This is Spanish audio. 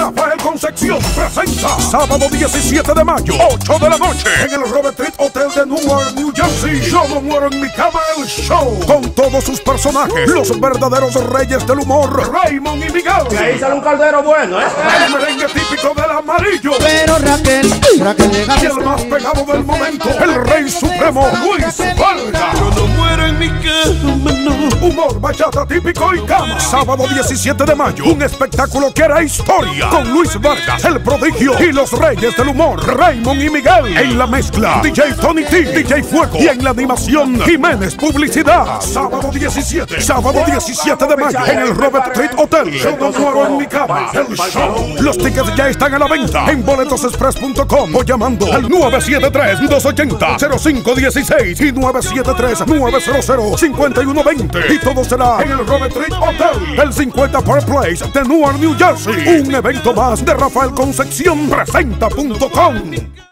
Rafael Concepción presenta sábado 17 de mayo, 8 de la noche, en el Robert Treat Hotel de Newark, New Jersey. Yo no muero en mi cama, el show. Con todos sus personajes, los verdaderos reyes del humor, Raymond y Miguel. Ahí sale un caldero bueno, ¿eh? El merengue típico del amarillo. Pero Raquel, Raquel llega Y el más pegado del momento, el rey supremo, Luis Humor, bachata típico y cama. Sábado 17 de mayo, un espectáculo que era historia. Con Luis Vargas, el prodigio y los reyes del humor, Raymond y Miguel. En la mezcla, DJ Tony T, DJ Fuego. Y en la animación, Jiménez Publicidad. Sábado 17, sábado 17 de mayo, en el Robert Treat Hotel. Yo no muero en mi cama. El show. Los tickets ya están a la venta en boletosexpress.com o llamando al 973-280-0516 y 973-900-5120. Y todo será en el Robert Treat Hotel, el 50 Park Place de Newark, New Jersey. Un evento más de Rafael Concepción Presenta.com.